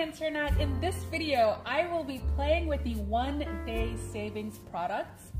Internet! In this video, I will be playing with the one day savings products